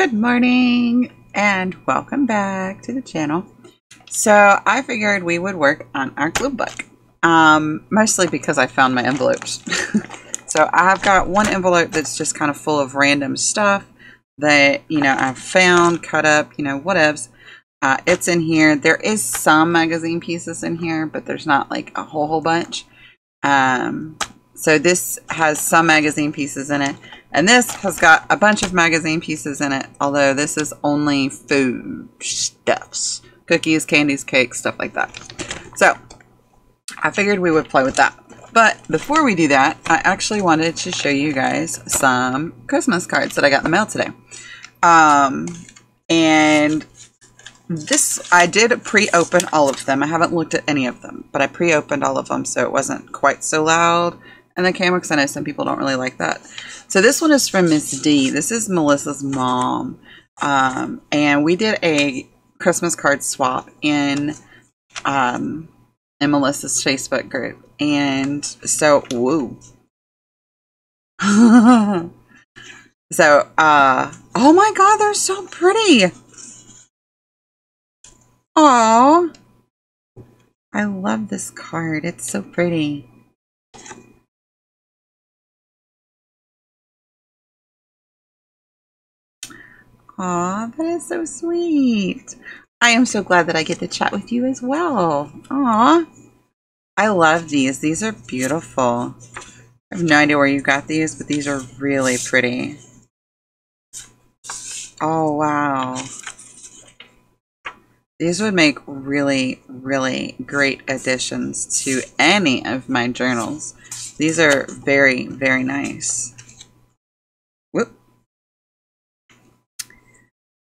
Good morning and welcome back to the channel. So I figured we would work on our glue book, um, mostly because I found my envelopes. so I've got one envelope that's just kind of full of random stuff that, you know, I've found, cut up, you know, whatevs. Uh, it's in here. There is some magazine pieces in here, but there's not like a whole, whole bunch. Um, so this has some magazine pieces in it. And this has got a bunch of magazine pieces in it, although this is only food stuffs. Cookies, candies, cakes, stuff like that. So, I figured we would play with that. But before we do that, I actually wanted to show you guys some Christmas cards that I got in the mail today. Um, and this, I did pre-open all of them. I haven't looked at any of them, but I pre-opened all of them so it wasn't quite so loud in the camera because I know some people don't really like that. So this one is from Miss D. This is Melissa's mom. Um, and we did a Christmas card swap in um, in Melissa's Facebook group. And so, woo. so, uh, oh my god, they're so pretty. Oh, I love this card. It's so pretty. Aw, that is so sweet. I am so glad that I get to chat with you as well. Aw. I love these. These are beautiful. I have no idea where you got these, but these are really pretty. Oh, wow. These would make really, really great additions to any of my journals. These are very, very nice.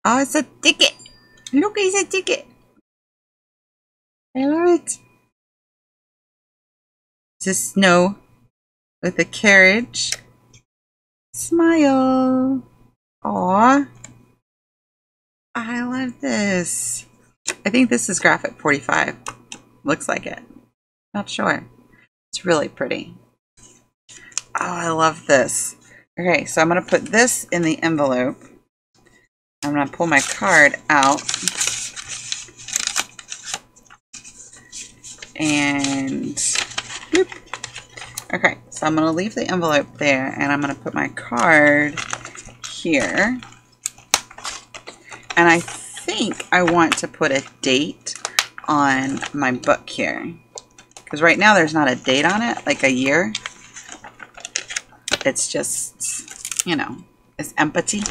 Oh, it's a ticket. Look, it's a ticket. I love it. It's a snow with a carriage. Smile. Aw. I love this. I think this is graphic 45. Looks like it. Not sure. It's really pretty. Oh, I love this. Okay, so I'm going to put this in the envelope. I'm going to pull my card out. And boop. Okay, so I'm going to leave the envelope there and I'm going to put my card here. And I think I want to put a date on my book here. Because right now there's not a date on it, like a year. It's just, you know, it's empty.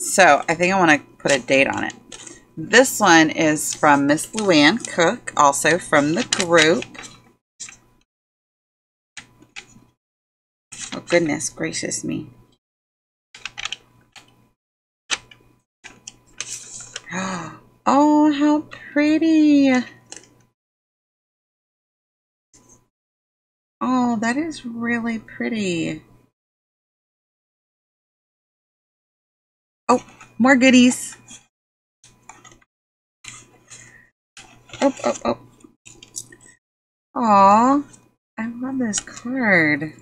So I think I want to put a date on it. This one is from Miss Luann Cook, also from the group. Oh, goodness gracious me. Oh, how pretty. Oh, that is really pretty. Oh, more goodies. Oh, oh, oh. Aw, I love this card.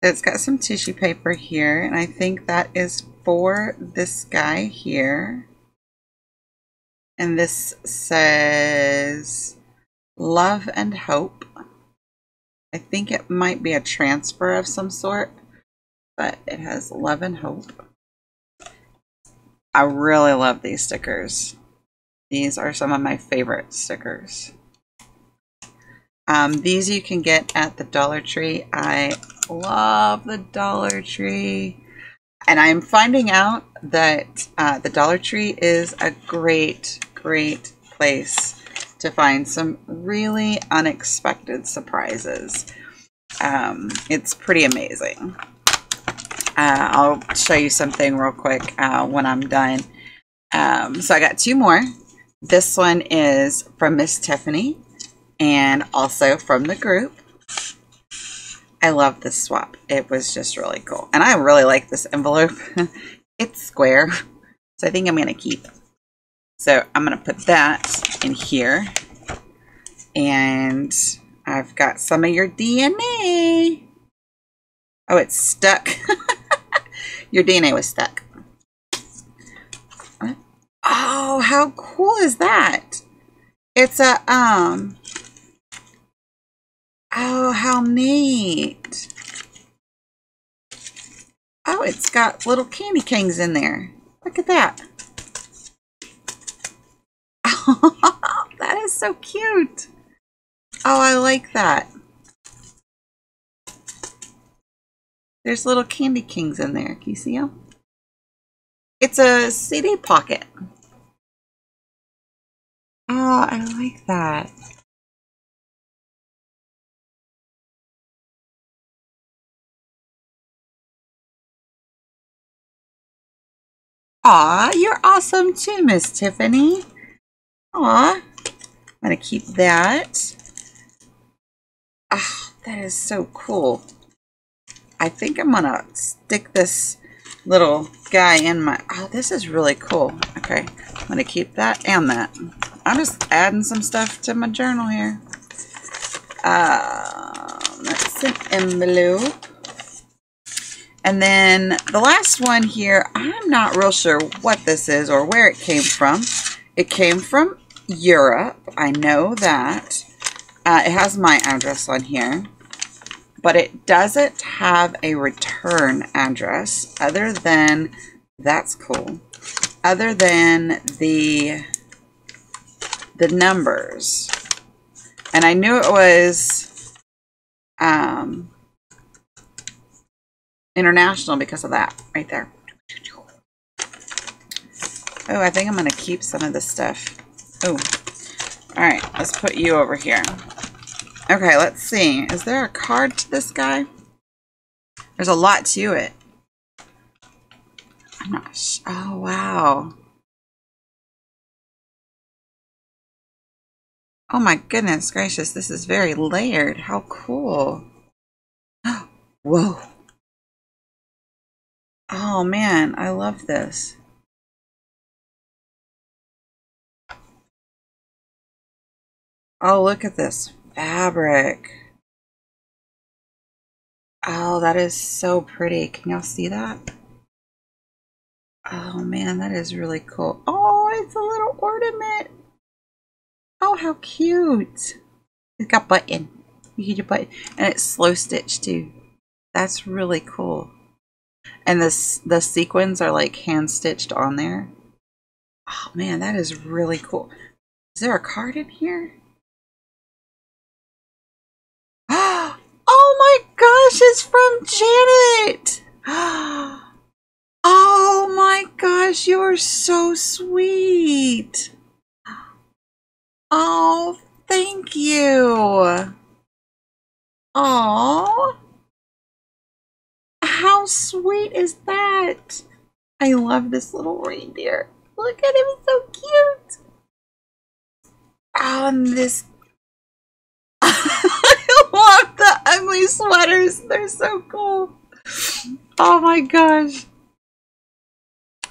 It's got some tissue paper here, and I think that is for this guy here. And this says love and hope. I think it might be a transfer of some sort, but it has love and hope. I really love these stickers. These are some of my favorite stickers. Um, these you can get at the Dollar Tree. I love the Dollar Tree. And I'm finding out that uh, the Dollar Tree is a great, great place to find some really unexpected surprises. Um, it's pretty amazing. Uh, I'll show you something real quick uh, when I'm done. Um, so I got two more. This one is from Miss Tiffany and also from the group. I love this swap. It was just really cool. And I really like this envelope. it's square, so I think I'm going to keep. So I'm going to put that in here. And I've got some of your DNA. Oh, it's stuck. your DNA was stuck. Oh, how cool is that? It's a, um, oh, how neat. Oh, it's got little candy canes in there. Look at that. Oh, that is so cute. Oh, I like that. There's little candy kings in there. Can you see them? It's a CD pocket. Oh, I like that. Aw, you're awesome too, Miss Tiffany. Aw, I'm to keep that. Ah, that is so cool. I think I'm going to stick this little guy in my... Oh, this is really cool. Okay, I'm going to keep that and that. I'm just adding some stuff to my journal here. Uh, that's an envelope. And then the last one here, I'm not real sure what this is or where it came from. It came from Europe. I know that. Uh, it has my address on here. But it doesn't have a return address other than, that's cool, other than the, the numbers. And I knew it was, um, international because of that right there. Oh, I think I'm going to keep some of this stuff. Oh, all right, let's put you over here. Okay, let's see. Is there a card to this guy? There's a lot to it. I'm not Oh, wow. Oh my goodness gracious, this is very layered. How cool. Whoa. Oh man, I love this. Oh, look at this fabric. Oh, that is so pretty. Can y'all see that? Oh man, that is really cool. Oh, it's a little ornament. Oh, how cute. It's got button. You get your button. And it's slow stitch too. That's really cool. And this the sequins are like hand stitched on there. Oh man, that is really cool. Is there a card in here? Oh my it's from Janet! Oh my gosh, you're so sweet! Oh, thank you! Oh, how sweet is that? I love this little reindeer. Look at him, so cute. Oh, and this. Love the ugly sweaters. They're so cool. Oh my gosh.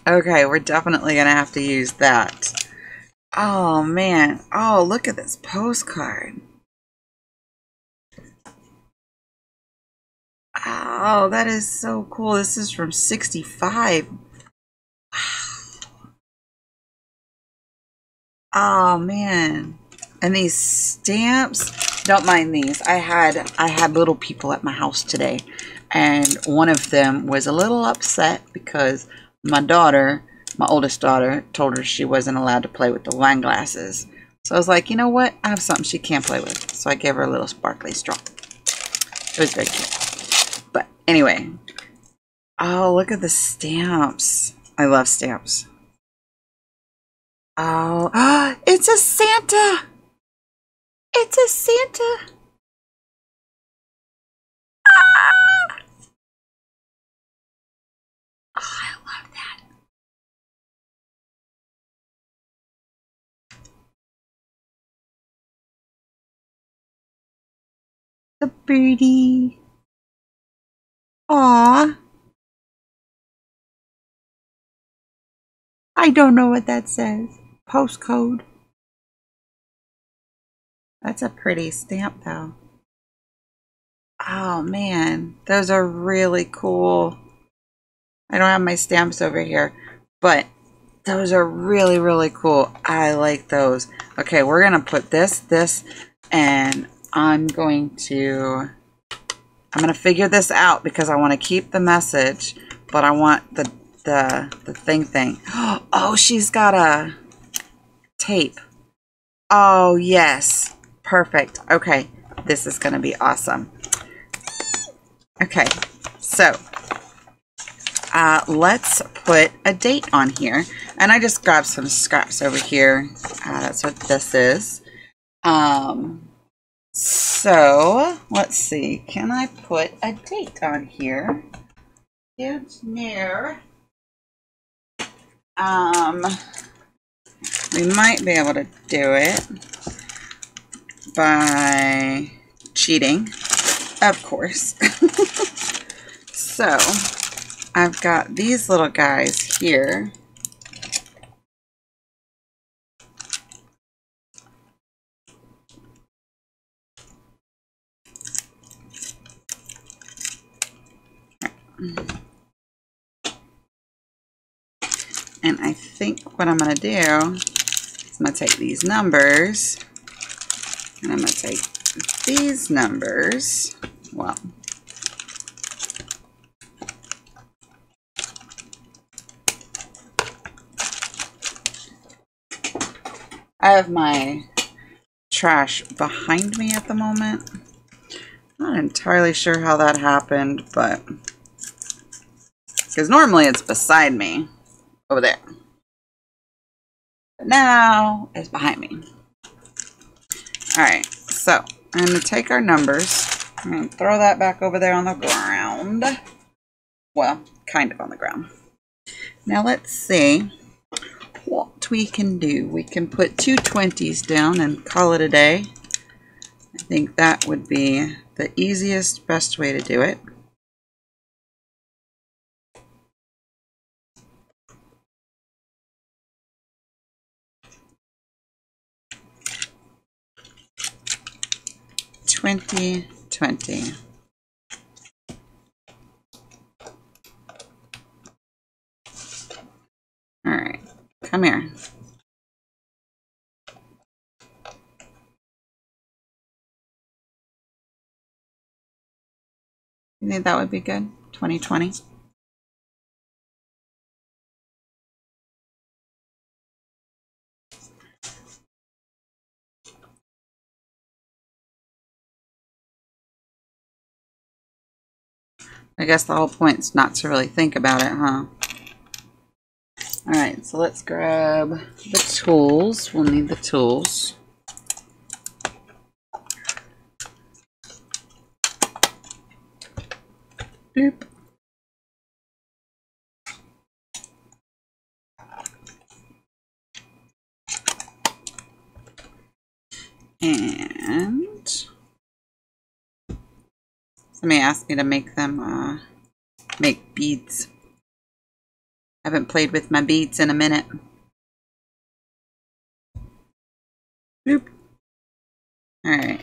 Okay, we're definitely going to have to use that. Oh man. Oh, look at this postcard. Oh, that is so cool. This is from 65. Wow. Oh, man. And these stamps, don't mind these. I had I had little people at my house today. And one of them was a little upset because my daughter, my oldest daughter, told her she wasn't allowed to play with the wine glasses. So I was like, you know what? I have something she can't play with. So I gave her a little sparkly straw. It was very cute. But anyway. Oh, look at the stamps. I love stamps. Oh, it's a Santa. It's a Santa. Ah! Oh, I love that. The birdie. Aw. I don't know what that says. Postcode. That's a pretty stamp though. Oh man, those are really cool. I don't have my stamps over here, but Those are really, really cool. I like those. Okay, we're to put this, this, and I'm going to, I'm to figure this out because I want to keep the message, but I want the, the, the thing thing. Oh, she's got a tape. Oh, yes. Perfect. Okay, this is going to be awesome. Okay, so uh, let's put a date on here. And I just grabbed some scraps over here. Uh, that's what this is. Um, so let's see. Can I put a date on here? Engineer. Um, we might be able to do it by cheating, of course. so I've got these little guys here. And I think what I'm going to do is I'm going to take these numbers and I'm going to take these numbers. Well, I have my trash behind me at the moment. Not entirely sure how that happened, but because normally it's beside me over there. But now it's behind me. Alright, so I'm going to take our numbers. I'm going to throw that back over there on the ground. Well, kind of on the ground. Now let's see what we can do. We can put two 20s down and call it a day. I think that would be the easiest, best way to do it. Twenty twenty. All right. Come here. You think that would be good? 2020? I guess the whole point's not to really think about it, huh? Alright, so let's grab the tools. We'll need the tools. Boop. And somebody asked me to make them uh, make beads. I Haven't played with my beads in a minute. Boop. Alright.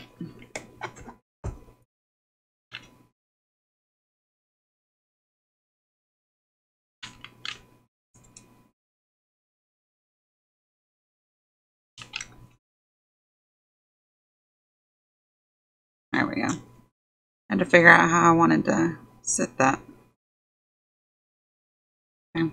There we go. Had to figure out how I wanted to sit that. Okay.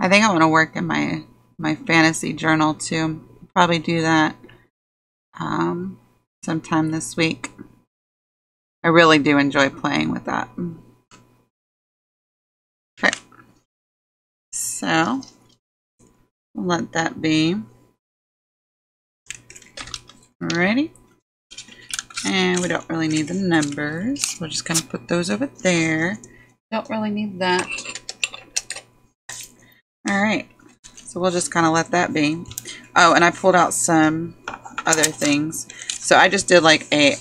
I think I want to work in my my fantasy journal too. Probably do that um, sometime this week. I really do enjoy playing with that. Okay. So, let that be. Alrighty. And we don't really need the numbers. We're just going to put those over there. Don't really need that. Alright. So we'll just kind of let that be. Oh, and I pulled out some other things. So I just did like a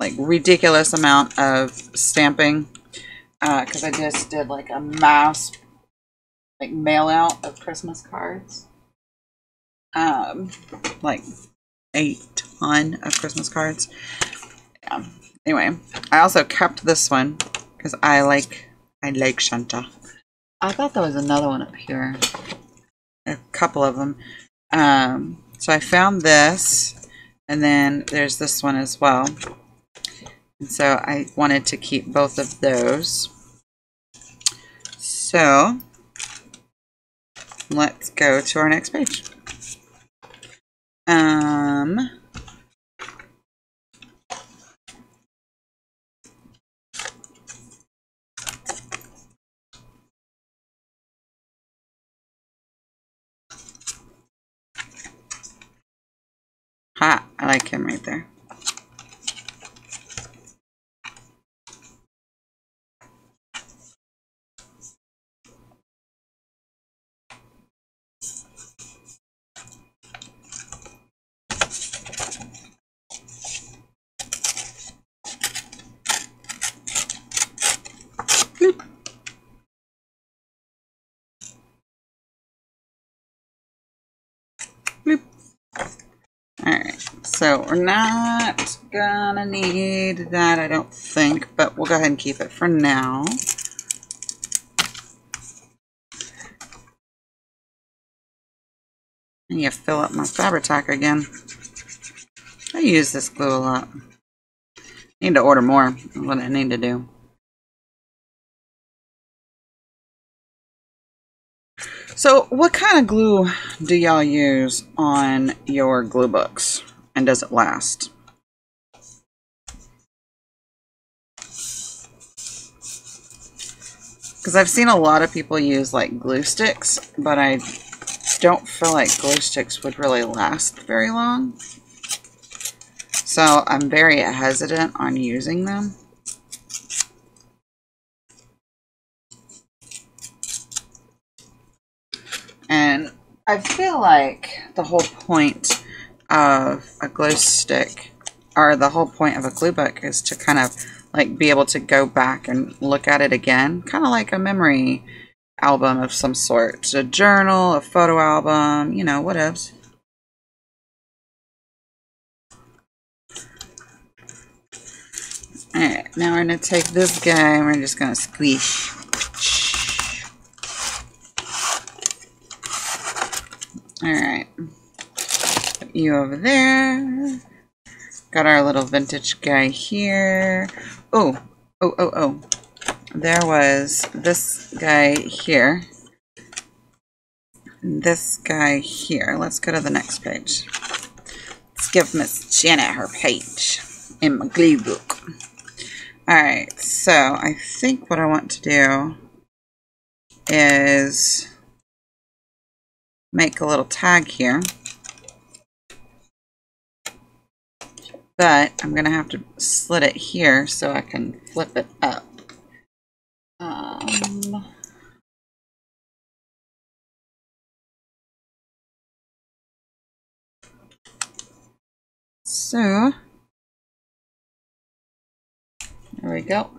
like ridiculous amount of stamping because uh, I just did like a mass like mail out of Christmas cards. Um, like a ton of Christmas cards. Yeah. Anyway, I also kept this one because I like I like Shanta. I thought there was another one up here. A couple of them. Um, so I found this, and then there's this one as well. And so I wanted to keep both of those. So let's go to our next page. Um, I like him right there. So we're not gonna need that, I don't think, but we'll go ahead and keep it for now. And you fill up my Fabri-Tac again. I use this glue a lot. Need to order more, what I need to do. So what kind of glue do y'all use on your glue books? And does it last? Because I've seen a lot of people use like glue sticks, but I don't feel like glue sticks would really last very long. So I'm very hesitant on using them. And I feel like the whole point of a glue stick, or the whole point of a glue book is to kind of like be able to go back and look at it again, kind of like a memory album of some sort. A journal, a photo album, you know, whatevs. Alright, now we're going to take this guy and we're just going to squish. Alright you over there. Got our little vintage guy here. Oh, oh, oh, oh. There was this guy here. This guy here. Let's go to the next page. Let's give Miss Janet her page in my glue book. Alright, so I think what I want to do is make a little tag here. But I'm going to have to slit it here so I can flip it up. Um, so, there we go.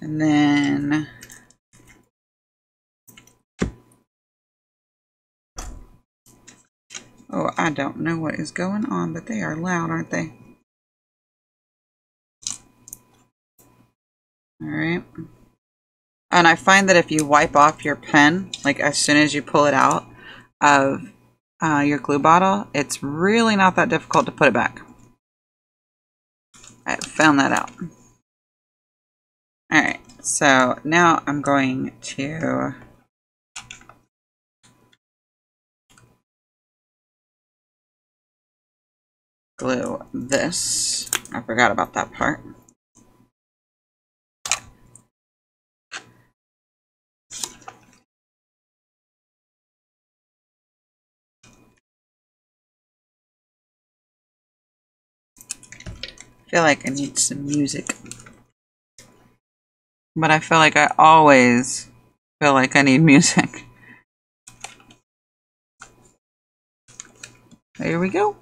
And then Oh, I don't know what is going on, but they are loud, aren't they? Alright. And I find that if you wipe off your pen, like as soon as you pull it out of uh, your glue bottle, it's really not that difficult to put it back. I found that out. Alright, so now I'm going to glue this. I forgot about that part. I feel like I need some music. But I feel like I always feel like I need music. There we go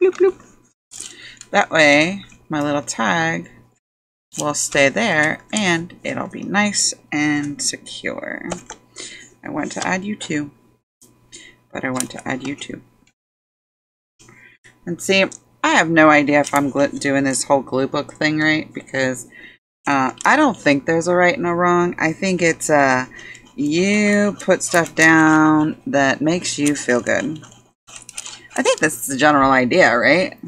bloop, bloop. That way, my little tag will stay there and it'll be nice and secure. I want to add you too. But I want to add you too. And see, I have no idea if I'm doing this whole glue book thing right because uh, I don't think there's a right and a wrong. I think it's uh, you put stuff down that makes you feel good. I think that's the general idea, right?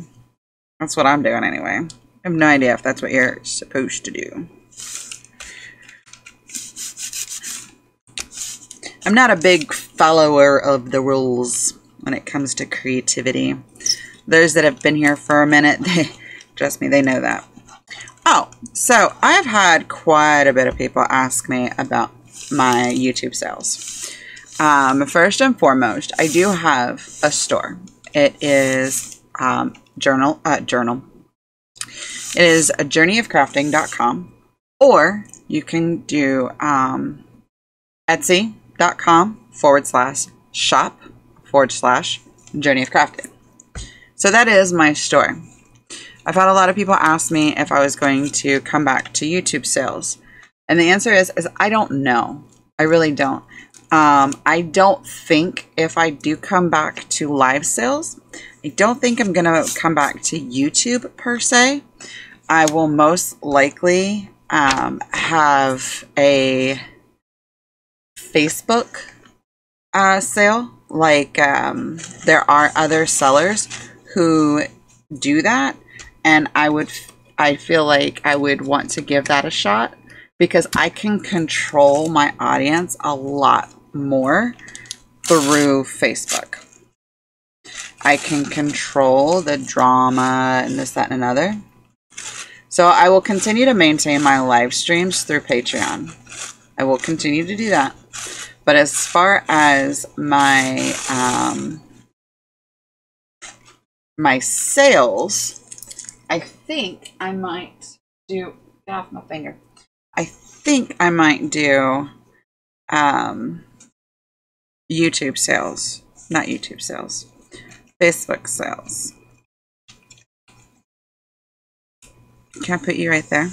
That's what I'm doing anyway. I have no idea if that's what you're supposed to do. I'm not a big follower of the rules when it comes to creativity. Those that have been here for a minute, they, trust me, they know that. Oh, so I've had quite a bit of people ask me about my YouTube sales. Um, first and foremost, I do have a store. It is um, journal uh, journal. It is a journeyofcrafting.com, or you can do um, Etsy.com forward slash shop forward slash journey of crafting. So that is my store. I've had a lot of people ask me if I was going to come back to YouTube sales. And the answer is, is I don't know. I really don't. Um, I don't think if I do come back to live sales, I don't think I'm going to come back to YouTube per se. I will most likely um, have a Facebook uh, sale. Like um, there are other sellers who do that, and I would, I feel like I would want to give that a shot because I can control my audience a lot more through Facebook. I can control the drama and this, that, and another. So I will continue to maintain my live streams through Patreon. I will continue to do that. But as far as my um, my sales, I think I might do get off my finger. I think I might do um, YouTube sales, not YouTube sales, Facebook sales. Can I put you right there?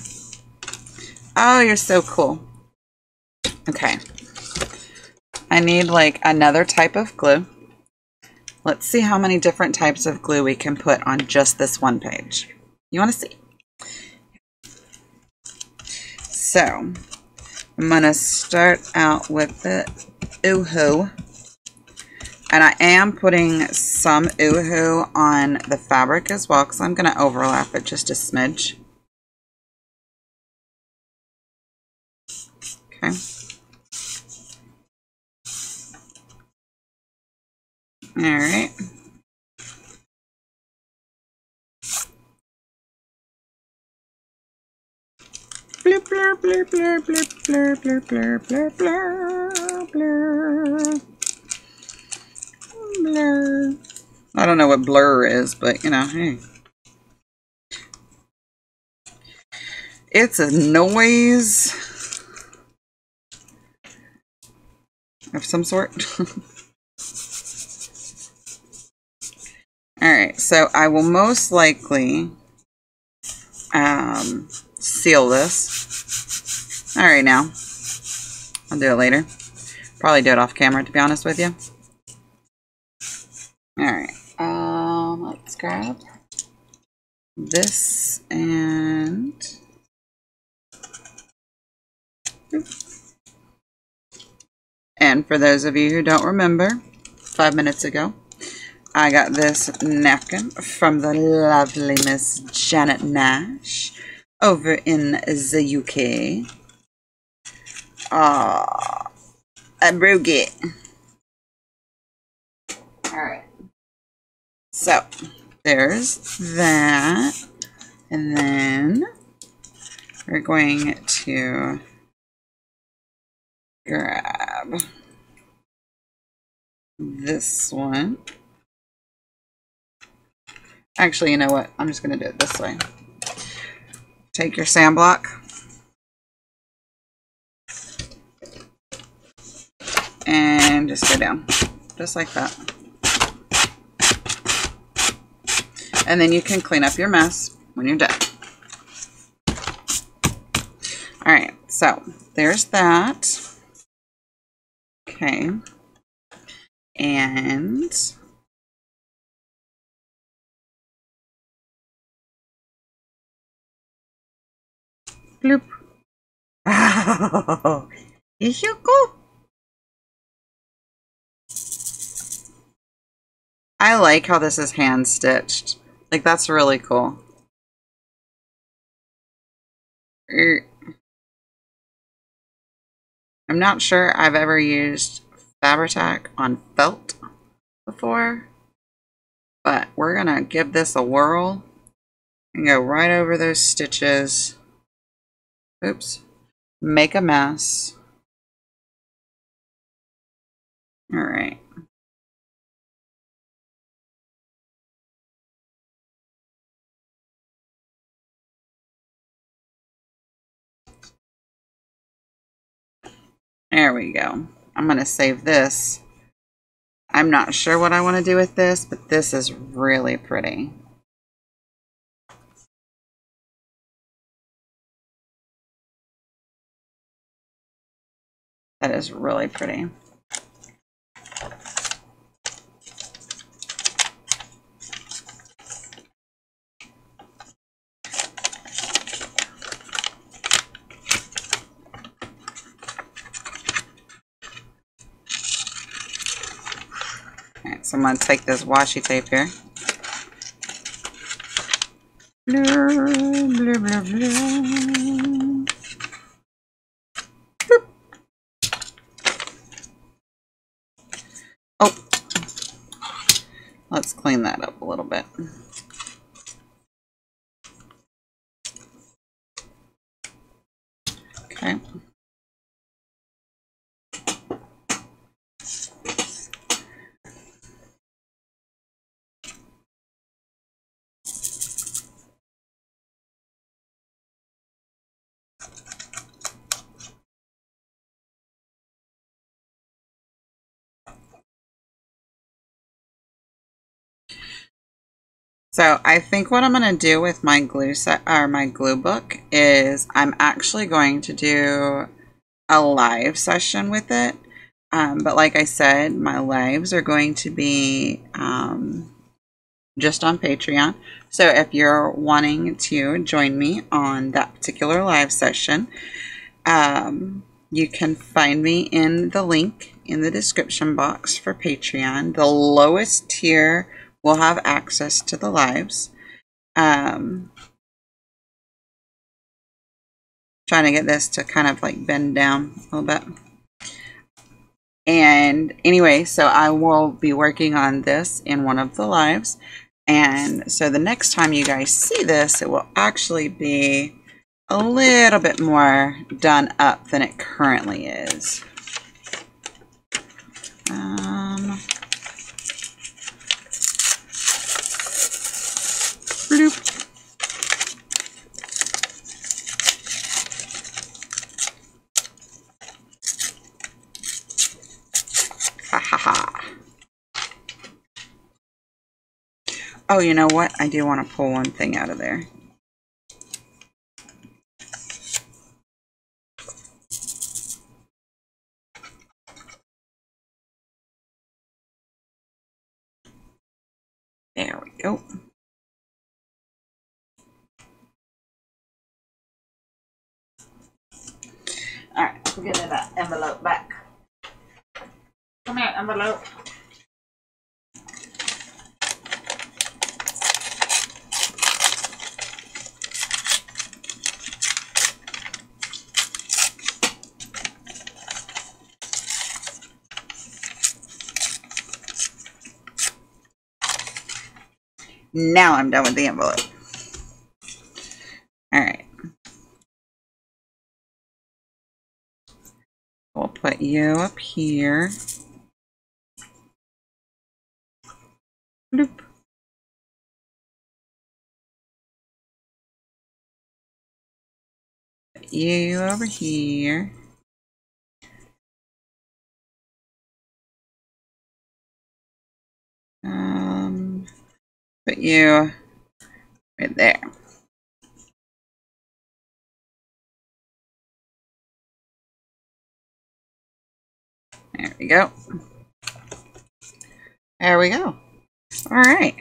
Oh, you're so cool. Okay. I need like another type of glue. Let's see how many different types of glue we can put on just this one page. You want to see? So, I'm going to start out with the Uhu. And I am putting some Uhu on the fabric as well because I'm going to overlap it just a smidge. Okay. All right. Blur, blur, blur, blur, blur, blur, blur, blur, blur, blur, blur. I don't know what blur is, but you know, hey. It's a noise of some sort. Alright, so I will most likely um, seal this. Alright now. I'll do it later. Probably do it off camera to be honest with you. Alright, um, let's grab this and... And for those of you who don't remember, five minutes ago, I got this napkin from the lovely Miss Janet Nash over in the UK. Ah, I broke it. Alright. So, there's that. And then we're going to grab this one. Actually, you know what? I'm just going to do it this way. Take your sand block. And just go down. Just like that. And then you can clean up your mess when you're done. Alright, so there's that. Okay. And bloop. Oh, is you go? I like how this is hand stitched. Like that's really cool. Er, I'm not sure I've ever used Fabri-Tac on felt before, but we're gonna give this a whirl and go right over those stitches. Oops. Make a mess. All right. There we go. I'm going to save this. I'm not sure what I want to do with this, but this is really pretty. That is really pretty. So I'm going to take this washi tape here. Oh, let's clean that up a little bit. Okay. So I think what I'm going to do with my glue set or my glue book is I'm actually going to do a live session with it. Um, but like I said, my lives are going to be um, just on Patreon. So if you're wanting to join me on that particular live session, um, you can find me in the link in the description box for Patreon. The lowest tier will have access to the lives. Um, trying to get this to kind of like bend down a little bit. And anyway, so I will be working on this in one of the lives. And so the next time you guys see this, it will actually be a little bit more done up than it currently is. Um, bloop. Oh, you know what? I do want to pull one thing out of. There we go. All right, we're getting that envelope back. Now I'm done with the envelope. All right. We'll put you up here. You over here. Um, put you right there. There we go. There we go. All right.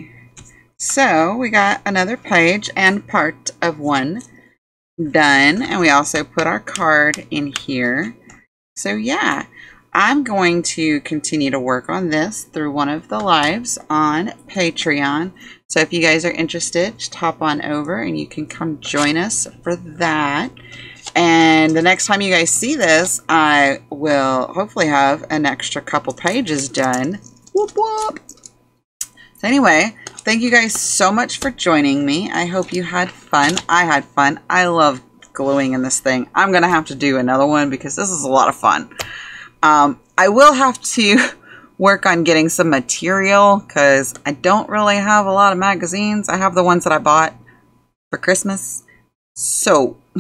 So we got another page and part of one done. And we also put our card in here. So yeah, I'm going to continue to work on this through one of the lives on Patreon. So if you guys are interested, just hop on over and you can come join us for that. And the next time you guys see this, I will hopefully have an extra couple pages done. Whoop whoop. So anyway, thank you guys so much for joining me. I hope you had fun. I had fun. I love gluing in this thing. I'm going to have to do another one because this is a lot of fun. Um, I will have to work on getting some material because I don't really have a lot of magazines. I have the ones that I bought for Christmas. So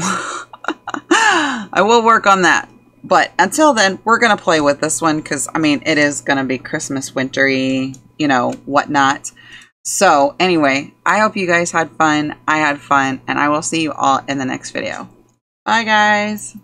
I will work on that. But until then, we're going to play with this one because, I mean, it is going to be Christmas, wintry, you know, whatnot. So, anyway, I hope you guys had fun. I had fun, and I will see you all in the next video. Bye, guys.